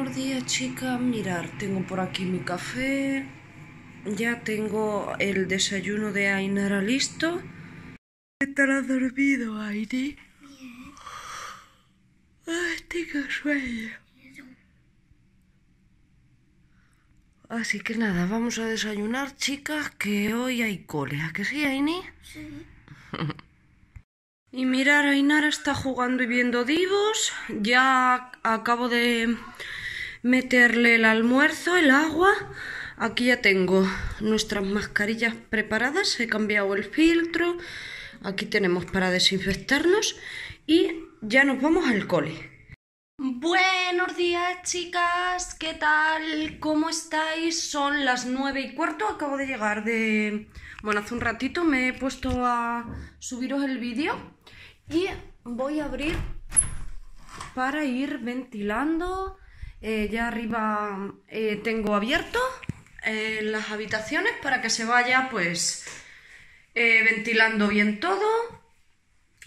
Buenos días, chicas. Mirar, tengo por aquí mi café. Ya tengo el desayuno de Ainara listo. ¿Estará dormido, Aini? Ay, tengo sueño. Así que nada, vamos a desayunar, chicas, que hoy hay cole. ¿A que sí, Aini? Sí. Y mirar, Ainara está jugando y viendo divos. Ya acabo de meterle el almuerzo, el agua. Aquí ya tengo nuestras mascarillas preparadas. He cambiado el filtro. Aquí tenemos para desinfectarnos. Y ya nos vamos al cole. Buenos días, chicas. ¿Qué tal? ¿Cómo estáis? Son las nueve y cuarto. Acabo de llegar de... Bueno, hace un ratito me he puesto a subiros el vídeo y voy a abrir para ir ventilando. Eh, ya arriba eh, tengo abierto eh, las habitaciones para que se vaya pues ventilando bien todo.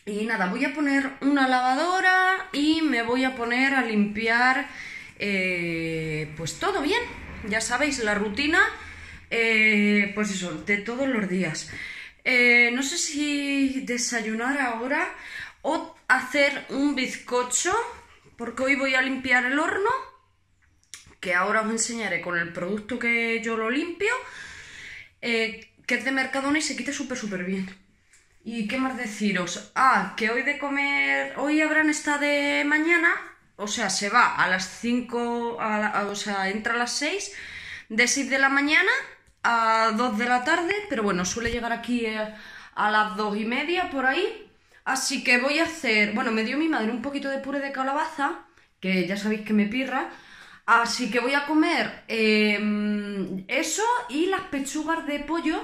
Y nada, voy a poner una lavadora y me voy a poner a limpiar pues todo bien. Ya sabéis, la rutina, pues eso, de todos los días. no sé si desayunar ahora o hacer un bizcocho, porque hoy voy a limpiar el horno, que ahora os enseñaré con el producto que yo lo limpio, eh, que es de Mercadona y se quita súper súper bien. ¿Y qué más deciros? Ah, que hoy de comer, hoy habrán esta de mañana, o sea, se va a las 5, o sea, entra a las 6, de 6 de la mañana a 2 de la tarde, pero bueno, suele llegar aquí eh, a las 2 y media por ahí. Así que voy a hacer, bueno, me dio mi madre un poquito de puré de calabaza, que ya sabéis que me pirra, así que voy a comer em, eso y las pechugas de pollo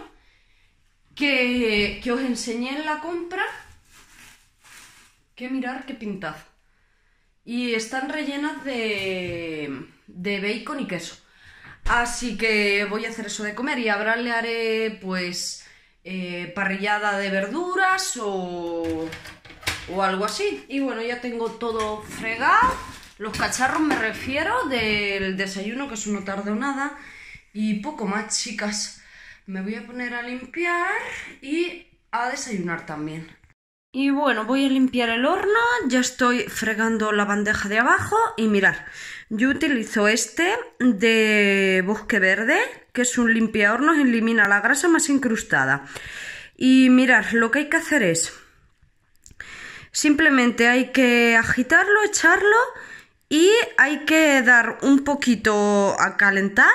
que, os enseñé en la compra, que mirar qué pintad. Y están rellenas de, de bacon y queso. Así que voy a hacer eso de comer y ahora le haré pues eh, parrillada de verduras o, o algo así. Y bueno, ya tengo todo fregado. Los cacharros me refiero del desayuno, que eso no tardó nada. Y poco más, chicas. Me voy a poner a limpiar y a desayunar también. Y bueno, voy a limpiar el horno, ya estoy fregando la bandeja de abajo y mirar, yo utilizo este de bosque verde, que es un limpiahornos, elimina la grasa más incrustada. Y mirar, lo que hay que hacer es, simplemente hay que agitarlo, echarlo y hay que dar un poquito a calentar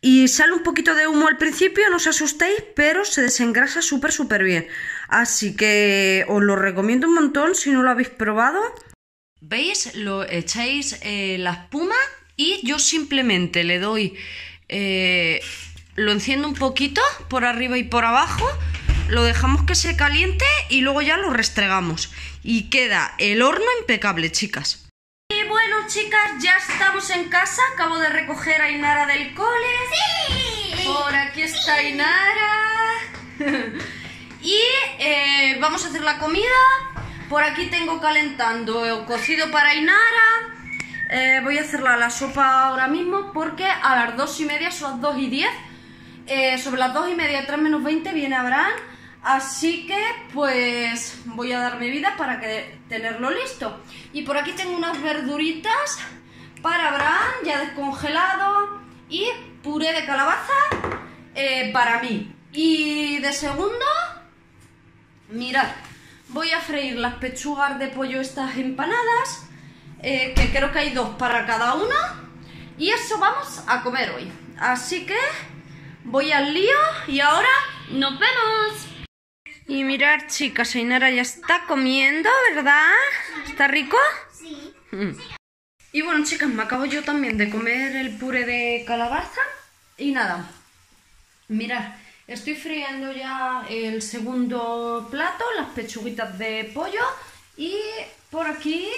y sale un poquito de humo al principio, no os asustéis, pero se desengrasa súper, súper bien. Así que os lo recomiendo un montón si no lo habéis probado. ¿Veis? Lo echáis eh, la espuma y yo simplemente le doy... Eh, lo enciendo un poquito por arriba y por abajo, lo dejamos que se caliente y luego ya lo restregamos. Y queda el horno impecable, chicas. Bueno, chicas, ya estamos en casa. Acabo de recoger a Inara del cole. ¡Sí! Por aquí está Inara. y eh, vamos a hacer la comida. Por aquí tengo calentando el cocido para Inara. Eh, voy a hacer la sopa ahora mismo porque a las dos y media son las 2 y 10. Eh, sobre las dos y media, 3 menos 20 viene Abraham. Así que pues voy a darme vida para que, tenerlo listo. Y por aquí tengo unas verduritas para Abraham, ya descongelado. Y puré de calabaza eh, para mí. Y de segundo, mirad, voy a freír las pechugas de pollo estas empanadas. Eh, que creo que hay dos para cada una. Y eso vamos a comer hoy. Así que voy al lío y ahora nos vemos. Y mirar, chicas, Ainara ya está comiendo, ¿verdad? ¿Está rico? Sí. Y bueno, chicas, me acabo yo también de comer el puré de calabaza. Y nada, mirad, estoy friendo ya el segundo plato, las pechuguitas de pollo. Y por aquí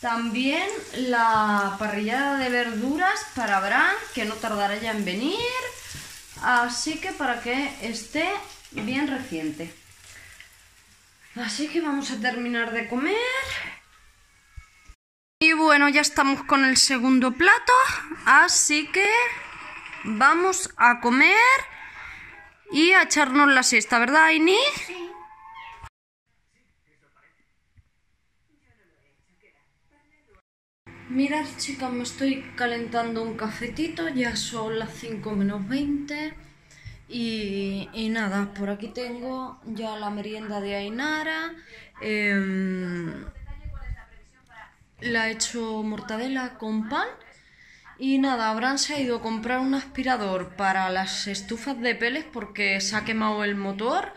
también la parrillada de verduras para Bran, que no tardará ya en venir. Así que para que esté bien reciente. Así que vamos a terminar de comer. Y bueno, ya estamos con el segundo plato, así que vamos a comer y a echarnos la siesta, ¿verdad, Aini? Sí. Mirad, chicas, me estoy calentando un cafetito, ya son las 5 menos 20. Y, y nada, por aquí tengo ya la merienda de Ainara. em, la he hecho mortadela con pan. Y nada, Abraham se ha ido a comprar un aspirador para las estufas de peles porque se ha quemado el motor.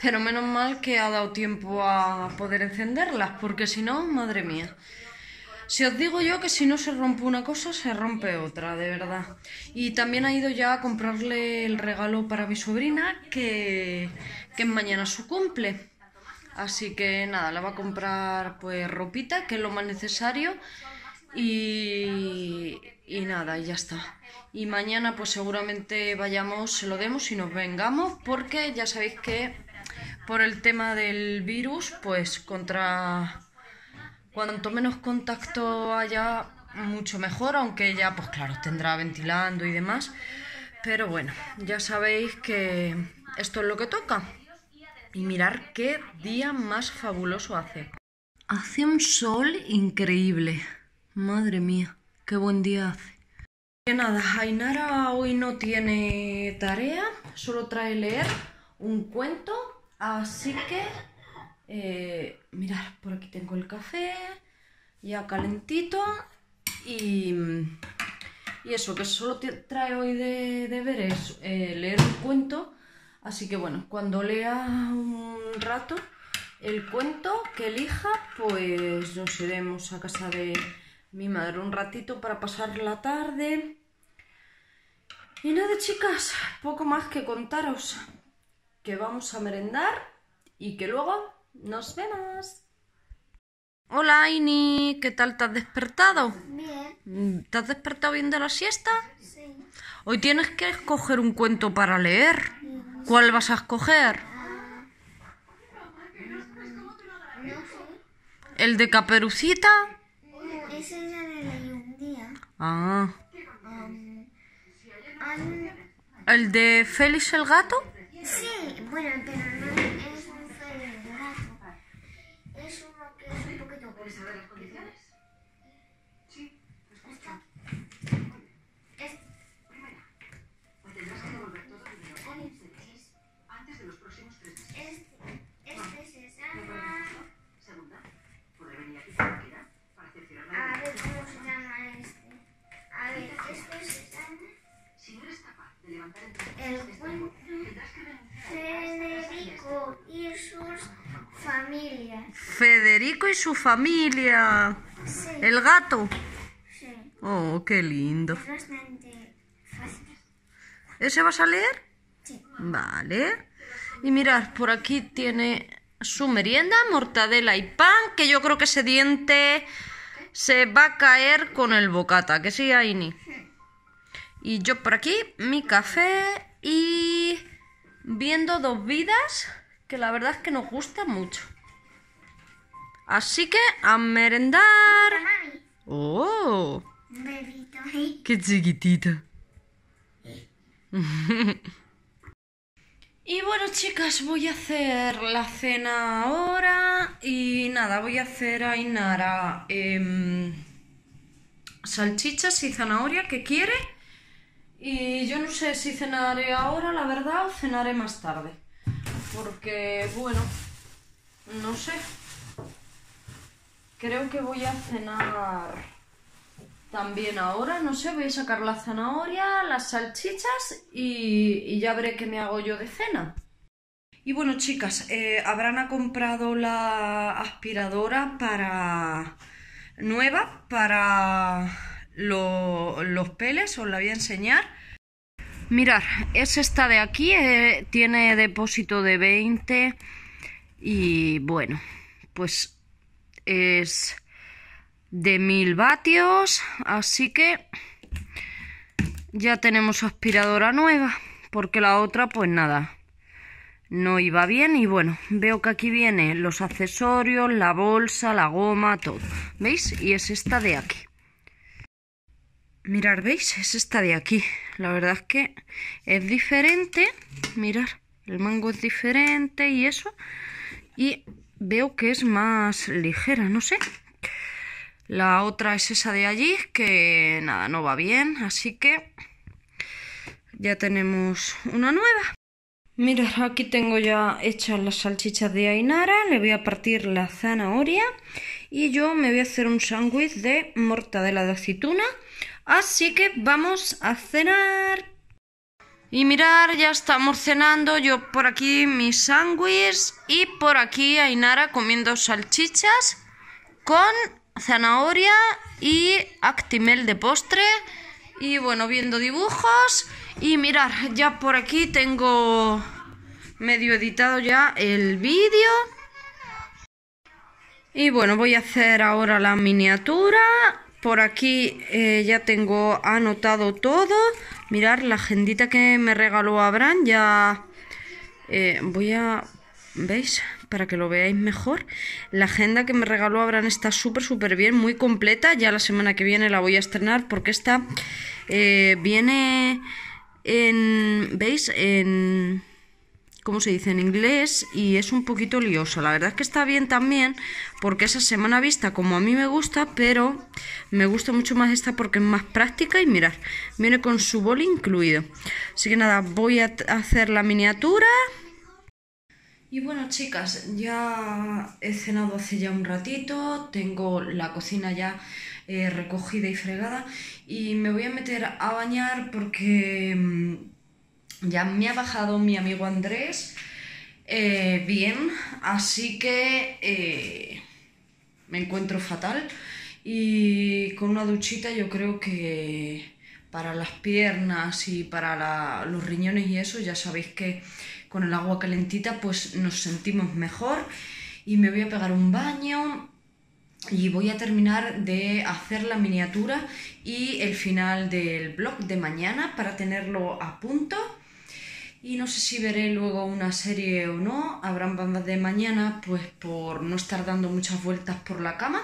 Pero menos mal que ha dado tiempo a poder encenderlas, porque si no, madre mía. Si os digo yo que si no se rompe una cosa, se rompe otra, de verdad. Y también ha ido ya a comprarle el regalo para mi sobrina, que, que mañana su cumple. Así que nada, le va a comprar pues ropita, que es lo más necesario. Y, y nada, y ya está. Y mañana pues seguramente vayamos, se lo demos y nos vengamos, porque ya sabéis que por el tema del virus, pues contra Cuanto menos contacto haya, mucho mejor, aunque ella, pues claro, tendrá ventilando y demás. Pero bueno, ya sabéis que esto es lo que toca. Y mirar qué día más fabuloso hace. Hace un sol increíble. Madre mía, qué buen día hace. Que nada, Ainara hoy no tiene tarea, solo trae leer un cuento, así que eh, mirad, por aquí tengo el café, ya calentito. Y, y eso, que solo te- trae hoy de deberes eh, leer un cuento. Así que bueno, cuando lea un rato el cuento que elija, pues nos iremos a casa de mi madre un ratito para pasar la tarde. Y nada, chicas, poco más que contaros. Que vamos a merendar y que luego nos vemos. Hola, Aini, ¿qué tal te has despertado? Bien. ¿Te has despertado bien de la siesta? Sí. Hoy tienes que escoger un cuento para leer. ¿Cuál vas a escoger? ¿El de Caperucita? No, ese ya le leí un día. Ah. Um, ¿El de Félix el gato? sí, bueno, pero no es un feliz gato. Es uno que es poquito su familia. Sí, ¿El gato? sí. Oh, qué lindo. Es bastante fácil. ¿Ese vas a leer? Sí. Vale. Y mirad, por aquí tiene su merienda, mortadela y pan, que yo creo que ese diente se va a caer con el bocata, que sí, Aini. Y yo por aquí, mi café y viendo dos vidas, que la verdad es que nos gusta mucho. Así que a merendar. ¡Oh! bebito. ¡Qué chiquitita! y bueno, chicas, voy a hacer la cena ahora. Y nada, voy a hacer a Inara em, salchichas y zanahoria que quiere. Y yo no sé si cenaré ahora, la verdad, o cenaré más tarde. Porque, bueno, no sé. Creo que voy a cenar también ahora, no sé, voy a sacar la zanahoria, las salchichas y, y ya veré qué me hago yo de cena. Y bueno, chicas, eh, Abraham ha comprado la aspiradora para nueva para lo- los peles, os la voy a enseñar. Mirad, es esta de aquí, eh, tiene depósito de 20 y bueno, pues es de 1000 vatios, así que ya tenemos aspiradora nueva, porque la otra pues nada, no iba bien y bueno, veo que aquí viene los accesorios, la bolsa, la goma, todo. ¿Veis? Y es esta de aquí. Mirar, ¿veis? Es esta de aquí. La verdad es que es diferente. Mirar, el mango es diferente y eso. Y veo que es más ligera, no sé. La otra es esa de allí, que nada, no va bien. Así que ya tenemos una nueva. Mirad, aquí tengo ya hechas las salchichas de Ainara, le voy a partir la zanahoria y yo me voy a hacer un sándwich de mortadela de aceituna, así que vamos a cenar. Y mirar, ya estamos cenando, yo por aquí mis sándwich y por aquí Ainara comiendo salchichas con zanahoria y actimel de postre y bueno, viendo dibujos y mirar, ya por aquí tengo medio editado ya el vídeo. Y bueno, voy a hacer ahora la miniatura. Por aquí eh, ya tengo anotado todo. Mirar la agendita que me regaló Abraham. Ya eh, voy a... ¿Veis? Para que lo veáis mejor. La agenda que me regaló Abraham está súper, súper bien. Muy completa. Ya la semana que viene la voy a estrenar porque esta eh, viene en, ¿veis? En, ¿cómo se dice? En inglés y es un poquito lioso. La verdad es que está bien también porque esa semana vista como a mí me gusta, pero me gusta mucho más esta porque es más práctica y mirar, viene con su boli incluido. Así que nada, voy a hacer la miniatura. Y bueno chicas, ya he cenado hace ya un ratito, tengo la cocina ya eh, recogida y fregada y me voy a meter a bañar porque mm, ya me ha bajado mi amigo Andrés eh, bien, así que eh, me encuentro fatal. Y con una duchita yo creo que para las piernas y para los riñones y eso ya sabéis que con el agua calentita pues nos sentimos mejor. Y me voy a pegar un baño y voy a terminar de hacer la miniatura y el final del blog de mañana para tenerlo a punto y no sé si veré luego una serie o no, habrán bandas de mañana pues por no estar dando muchas vueltas por la cama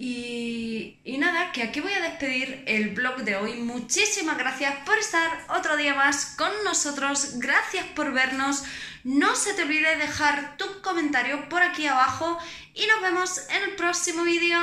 y, y, nada, que aquí voy a despedir el blog de hoy. Muchísimas gracias por estar otro día más con nosotros. Gracias por vernos. No se te olvide dejar tu comentario por aquí abajo y nos vemos en el próximo vídeo.